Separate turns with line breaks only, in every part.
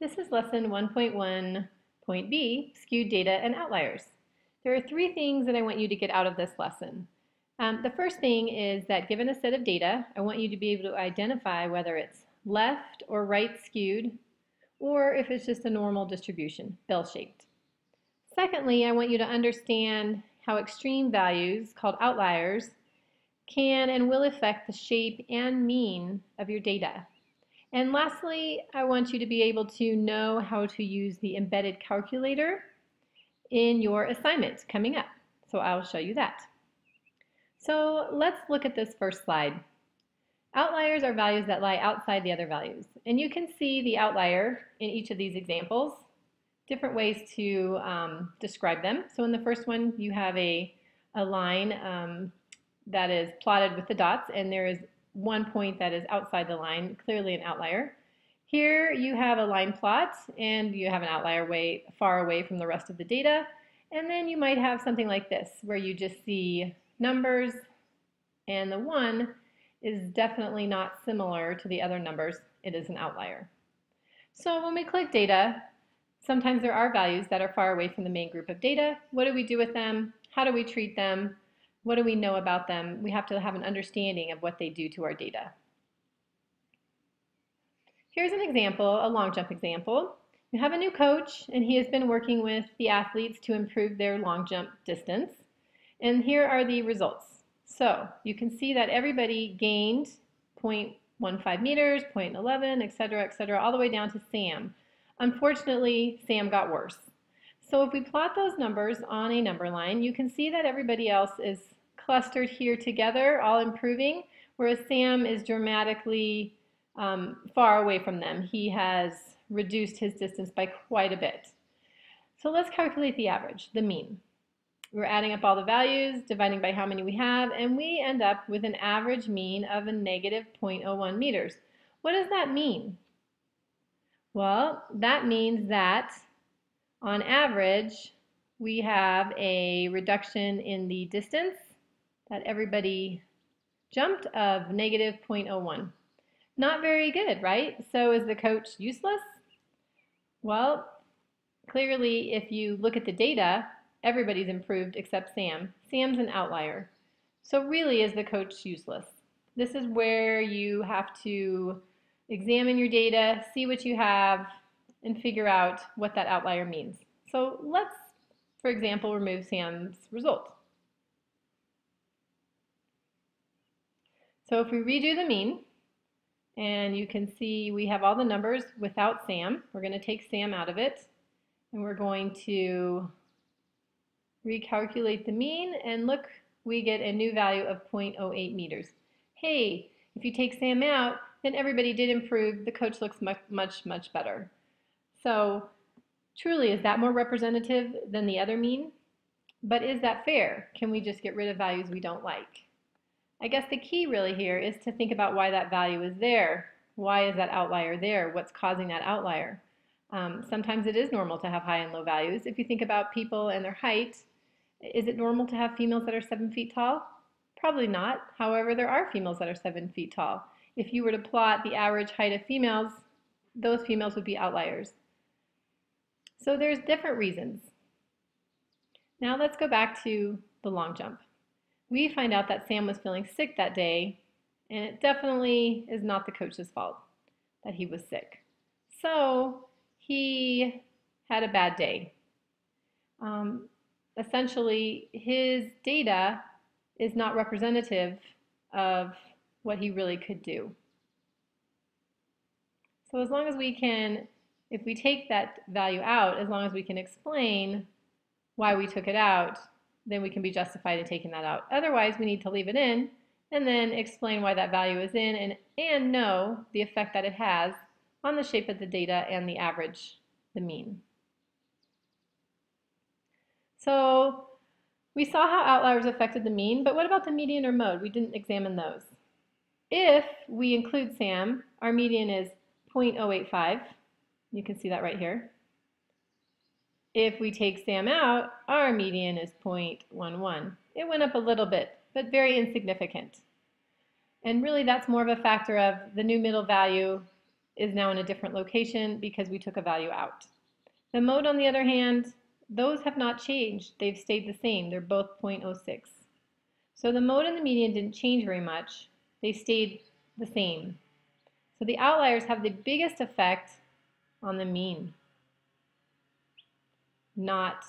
This is lesson 1.1.b, skewed data and outliers. There are three things that I want you to get out of this lesson. Um, the first thing is that given a set of data, I want you to be able to identify whether it's left or right skewed, or if it's just a normal distribution, bell-shaped. Secondly, I want you to understand how extreme values, called outliers, can and will affect the shape and mean of your data. And lastly, I want you to be able to know how to use the embedded calculator in your assignment coming up. So I'll show you that. So let's look at this first slide. Outliers are values that lie outside the other values. And you can see the outlier in each of these examples, different ways to um, describe them. So in the first one, you have a, a line um, that is plotted with the dots, and there is one point that is outside the line, clearly an outlier. Here you have a line plot and you have an outlier way far away from the rest of the data. And then you might have something like this where you just see numbers and the one is definitely not similar to the other numbers. It is an outlier. So when we click data, sometimes there are values that are far away from the main group of data. What do we do with them? How do we treat them? What do we know about them? We have to have an understanding of what they do to our data. Here's an example, a long jump example. You have a new coach and he has been working with the athletes to improve their long jump distance. And here are the results. So you can see that everybody gained 0.15 meters, 0.11, etc., etc., all the way down to Sam. Unfortunately, Sam got worse. So if we plot those numbers on a number line, you can see that everybody else is clustered here together, all improving, whereas Sam is dramatically um, far away from them. He has reduced his distance by quite a bit. So let's calculate the average, the mean. We're adding up all the values, dividing by how many we have, and we end up with an average mean of a negative 0.01 meters. What does that mean? Well, that means that on average, we have a reduction in the distance that everybody jumped of negative 0.01. Not very good, right? So is the coach useless? Well, clearly if you look at the data, everybody's improved except Sam. Sam's an outlier. So really is the coach useless? This is where you have to examine your data, see what you have, and figure out what that outlier means. So let's, for example, remove Sam's result. So if we redo the mean, and you can see we have all the numbers without Sam. We're going to take Sam out of it, and we're going to recalculate the mean, and look, we get a new value of 0.08 meters. Hey, if you take Sam out, then everybody did improve. The coach looks much, much, much better. So truly, is that more representative than the other mean? But is that fair? Can we just get rid of values we don't like? I guess the key really here is to think about why that value is there. Why is that outlier there? What's causing that outlier? Um, sometimes it is normal to have high and low values. If you think about people and their height, is it normal to have females that are seven feet tall? Probably not. However, there are females that are seven feet tall. If you were to plot the average height of females, those females would be outliers. So there's different reasons. Now let's go back to the long jump. We find out that Sam was feeling sick that day, and it definitely is not the coach's fault that he was sick. So he had a bad day. Um, essentially, his data is not representative of what he really could do. So as long as we can if we take that value out, as long as we can explain why we took it out, then we can be justified in taking that out. Otherwise, we need to leave it in and then explain why that value is in and, and know the effect that it has on the shape of the data and the average, the mean. So we saw how outliers affected the mean, but what about the median or mode? We didn't examine those. If we include SAM, our median is 0.085. You can see that right here. If we take Sam out, our median is 0.11. It went up a little bit, but very insignificant. And really that's more of a factor of the new middle value is now in a different location because we took a value out. The mode, on the other hand, those have not changed. They've stayed the same. They're both 0.06. So the mode and the median didn't change very much. They stayed the same. So the outliers have the biggest effect on the mean, not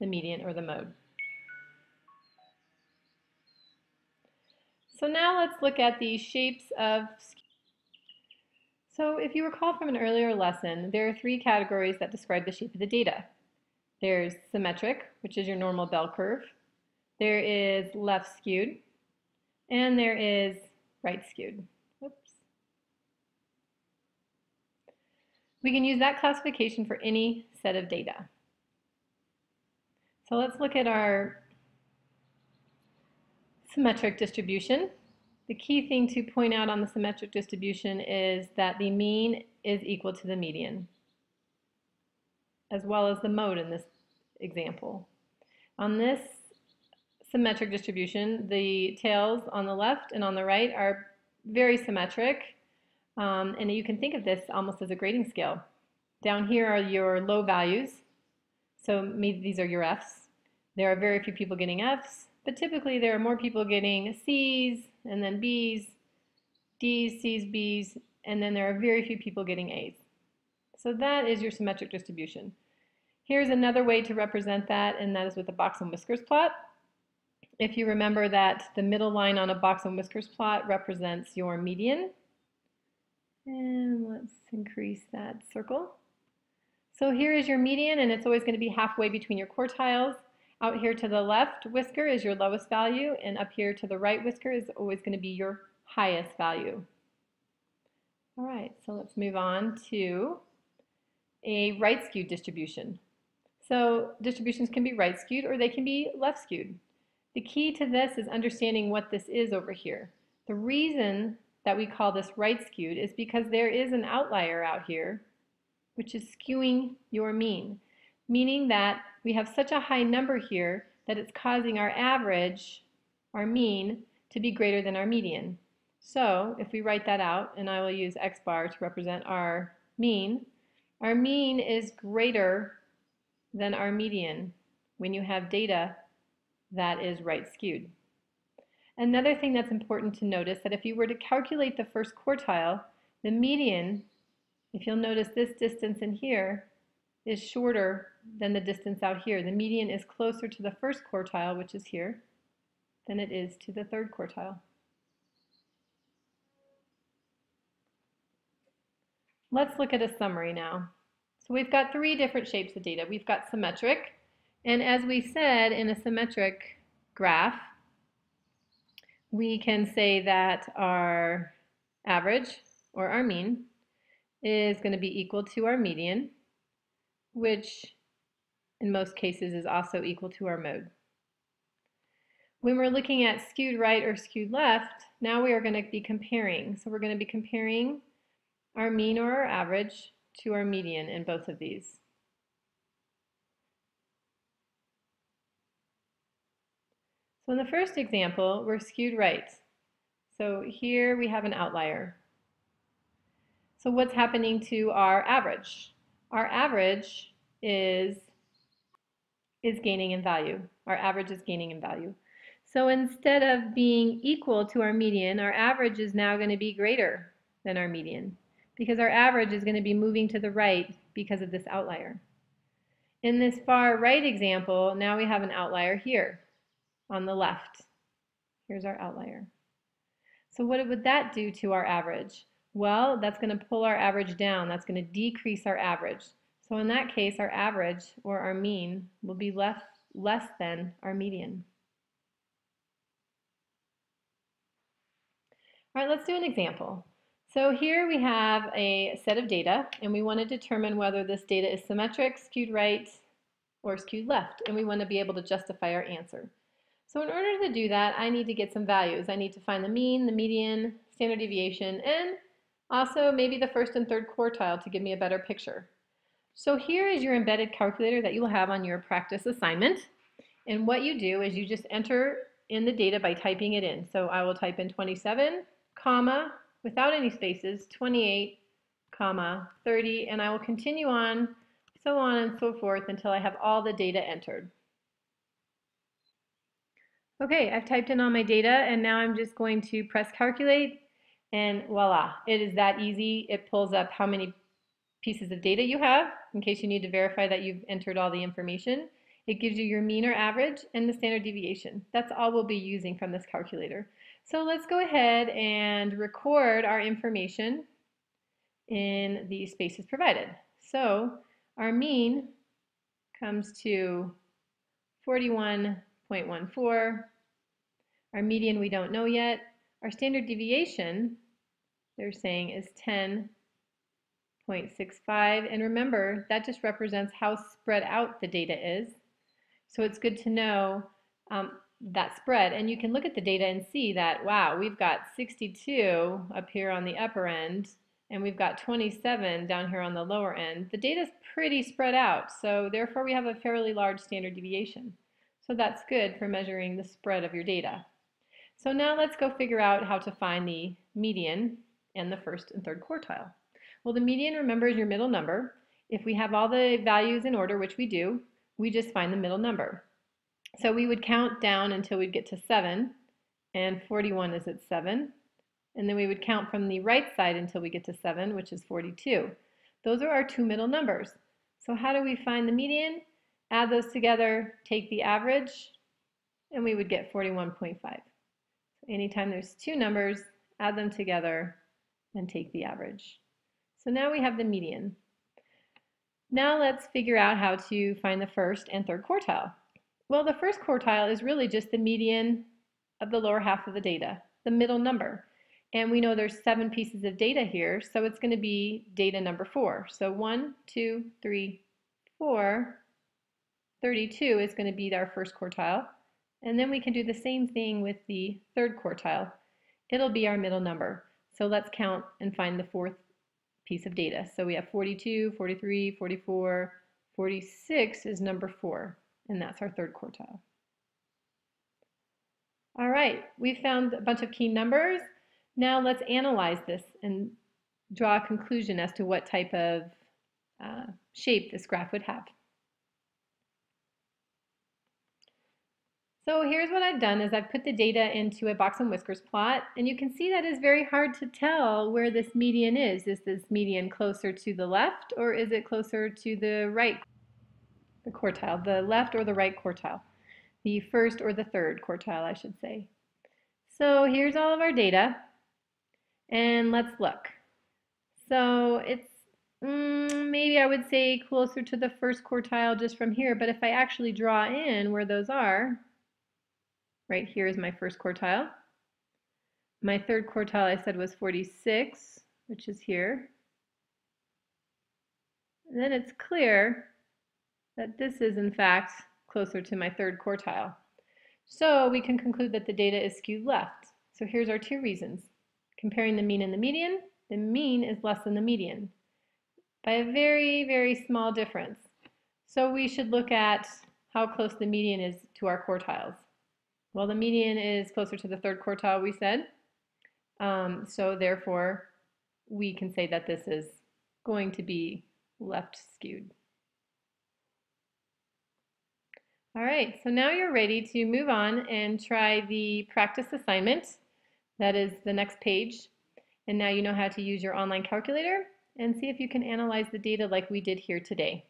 the median or the mode. So now let's look at the shapes of so if you recall from an earlier lesson, there are three categories that describe the shape of the data. There's symmetric, which is your normal bell curve. There is left skewed, and there is right skewed. We can use that classification for any set of data. So let's look at our symmetric distribution. The key thing to point out on the symmetric distribution is that the mean is equal to the median, as well as the mode in this example. On this symmetric distribution, the tails on the left and on the right are very symmetric, um, and you can think of this almost as a grading scale. Down here are your low values, so maybe these are your Fs. There are very few people getting Fs, but typically there are more people getting C's and then B's, D's, C's, B's, and then there are very few people getting A's. So that is your symmetric distribution. Here's another way to represent that, and that is with a box and whiskers plot. If you remember that the middle line on a box and whiskers plot represents your median. And let's increase that circle. So here is your median, and it's always going to be halfway between your quartiles. Out here to the left whisker is your lowest value, and up here to the right whisker is always going to be your highest value. All right, so let's move on to a right skewed distribution. So distributions can be right skewed or they can be left skewed. The key to this is understanding what this is over here. The reason that we call this right skewed is because there is an outlier out here which is skewing your mean, meaning that we have such a high number here that it's causing our average, our mean, to be greater than our median. So if we write that out, and I will use x bar to represent our mean, our mean is greater than our median when you have data that is right skewed. Another thing that's important to notice that if you were to calculate the first quartile, the median, if you'll notice this distance in here, is shorter than the distance out here. The median is closer to the first quartile, which is here, than it is to the third quartile. Let's look at a summary now. So we've got three different shapes of data. We've got symmetric, and as we said in a symmetric graph, we can say that our average, or our mean, is going to be equal to our median, which in most cases is also equal to our mode. When we're looking at skewed right or skewed left, now we are going to be comparing. So we're going to be comparing our mean or our average to our median in both of these. So in the first example, we're skewed right. So here we have an outlier. So what's happening to our average? Our average is, is gaining in value. Our average is gaining in value. So instead of being equal to our median, our average is now going to be greater than our median because our average is going to be moving to the right because of this outlier. In this far right example, now we have an outlier here on the left. Here's our outlier. So what would that do to our average? Well, that's going to pull our average down. That's going to decrease our average. So in that case, our average, or our mean, will be less, less than our median. All right, let's do an example. So here we have a set of data, and we want to determine whether this data is symmetric, skewed right, or skewed left, and we want to be able to justify our answer. So in order to do that, I need to get some values. I need to find the mean, the median, standard deviation, and also maybe the first and third quartile to give me a better picture. So here is your embedded calculator that you'll have on your practice assignment. And what you do is you just enter in the data by typing it in. So I will type in 27, comma, without any spaces, 28, comma, 30, and I will continue on, so on and so forth until I have all the data entered. Okay, I've typed in all my data and now I'm just going to press calculate and voila, it is that easy. It pulls up how many pieces of data you have in case you need to verify that you've entered all the information. It gives you your mean or average and the standard deviation. That's all we'll be using from this calculator. So let's go ahead and record our information in the spaces provided. So our mean comes to 41.14. Our median we don't know yet. Our standard deviation, they're saying, is 10.65. And remember, that just represents how spread out the data is. So it's good to know um, that spread. And you can look at the data and see that, wow, we've got 62 up here on the upper end, and we've got 27 down here on the lower end. The data is pretty spread out, so therefore we have a fairly large standard deviation. So that's good for measuring the spread of your data. So now let's go figure out how to find the median and the first and third quartile. Well, the median, remember, is your middle number. If we have all the values in order, which we do, we just find the middle number. So we would count down until we'd get to 7, and 41 is at 7. And then we would count from the right side until we get to 7, which is 42. Those are our two middle numbers. So how do we find the median? Add those together, take the average, and we would get 41.5. So anytime there's two numbers, add them together and take the average. So now we have the median. Now let's figure out how to find the first and third quartile. Well, the first quartile is really just the median of the lower half of the data, the middle number. And we know there's seven pieces of data here, so it's going to be data number four. So one, two, three, four, 32 is going to be our first quartile. And then we can do the same thing with the third quartile. It'll be our middle number. So let's count and find the fourth piece of data. So we have 42, 43, 44, 46 is number four, and that's our third quartile. All right, we've found a bunch of key numbers. Now let's analyze this and draw a conclusion as to what type of uh, shape this graph would have. So here's what I've done is I've put the data into a box and whiskers plot and you can see that it's very hard to tell where this median is. Is this median closer to the left or is it closer to the right the quartile, the left or the right quartile, the first or the third quartile I should say. So here's all of our data and let's look. So it's mm, maybe I would say closer to the first quartile just from here but if I actually draw in where those are Right here is my first quartile. My third quartile I said was 46, which is here. And then it's clear that this is in fact closer to my third quartile. So we can conclude that the data is skewed left. So here's our two reasons. Comparing the mean and the median, the mean is less than the median by a very, very small difference. So we should look at how close the median is to our quartiles. Well, the median is closer to the third quartile, we said. Um, so therefore, we can say that this is going to be left skewed. All right, so now you're ready to move on and try the practice assignment. That is the next page. And now you know how to use your online calculator and see if you can analyze the data like we did here today.